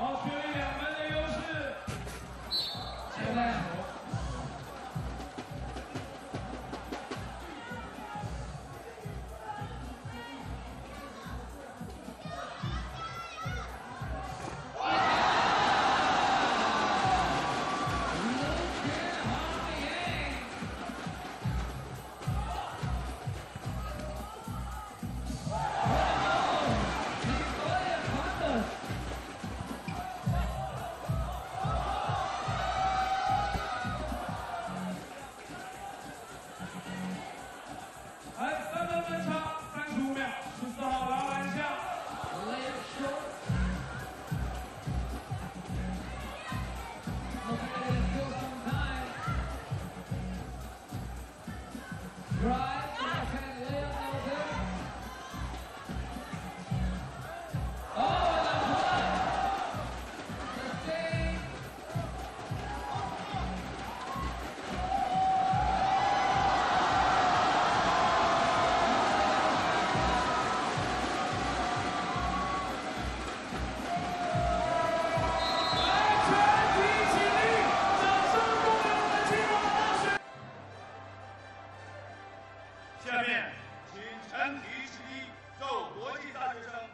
Australia. Right. 下面请陈迪师弟奏国际大学生。